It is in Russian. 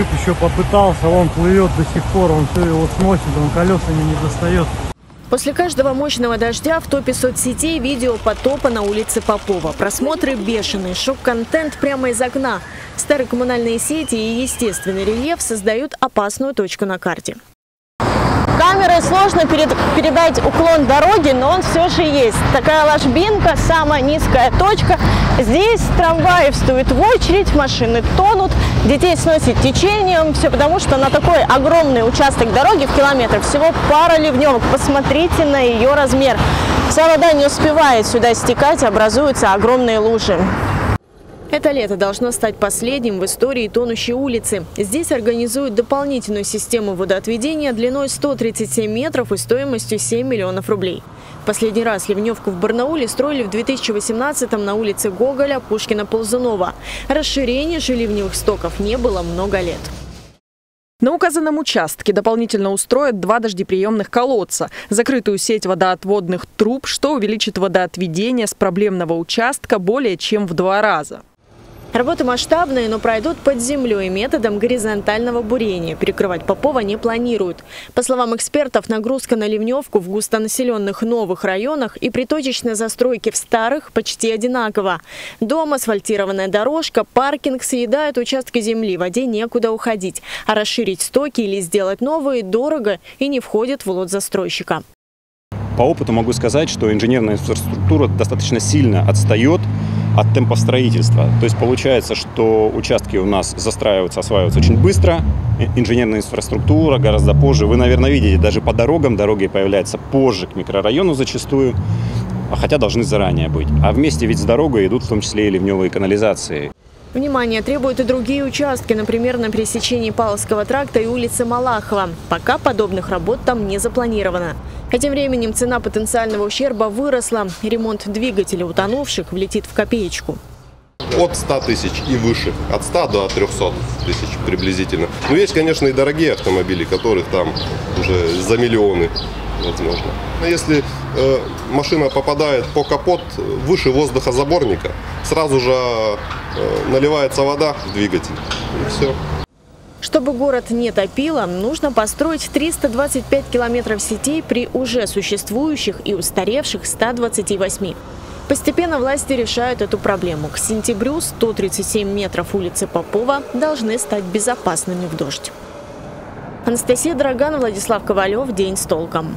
закрыть еще попытался, он плывет до сих пор, он все его сносит, он колесами не достает. После каждого мощного дождя в топе соцсетей видео потопа на улице Попова. Просмотры бешеные, шок-контент прямо из окна. Старые коммунальные сети и естественный рельеф создают опасную точку на карте. Камерой сложно перед, передать уклон дороги, но он все же есть. Такая ложбинка, самая низкая точка. Здесь трамваи встают в очередь, машины тонут, детей сносит течением. Все потому, что на такой огромный участок дороги в километр всего пара ливневок. Посмотрите на ее размер. Вся вода не успевает сюда стекать, образуются огромные лужи. Это лето должно стать последним в истории тонущей улицы. Здесь организуют дополнительную систему водоотведения длиной 137 метров и стоимостью 7 миллионов рублей. Последний раз ливневку в Барнауле строили в 2018-м на улице Гоголя, Пушкина-Ползунова. Расширения же ливневых стоков не было много лет. На указанном участке дополнительно устроят два дождеприемных колодца, закрытую сеть водоотводных труб, что увеличит водоотведение с проблемного участка более чем в два раза. Работы масштабные, но пройдут под землей методом горизонтального бурения. Перекрывать Попова не планируют. По словам экспертов, нагрузка на ливневку в густонаселенных новых районах и при точечной застройке в старых почти одинакова. Дом, асфальтированная дорожка, паркинг съедают участки земли, воде некуда уходить. А расширить стоки или сделать новые дорого и не входит в лот застройщика. По опыту могу сказать, что инженерная инфраструктура достаточно сильно отстает от темпа строительства. То есть получается, что участки у нас застраиваются, осваиваются очень быстро, инженерная инфраструктура гораздо позже. Вы, наверное, видите, даже по дорогам дороги появляются позже к микрорайону зачастую, а хотя должны заранее быть. А вместе ведь с дорогой идут в том числе и ливневые канализации. Внимание требуют и другие участки, например, на пересечении Павловского тракта и улицы Малахова. Пока подобных работ там не запланировано. А тем временем цена потенциального ущерба выросла. Ремонт двигателя утонувших влетит в копеечку. От 100 тысяч и выше. От 100 до 300 тысяч приблизительно. Но есть, конечно, и дорогие автомобили, которых там уже за миллионы возможно. Если э, машина попадает по капот выше воздухозаборника, сразу же э, наливается вода в двигатель. И все. Чтобы город не топило, нужно построить 325 километров сетей при уже существующих и устаревших 128. Постепенно власти решают эту проблему. К сентябрю 137 метров улицы Попова должны стать безопасными в дождь. Анастасия Драган, Владислав Ковалев. День с толком.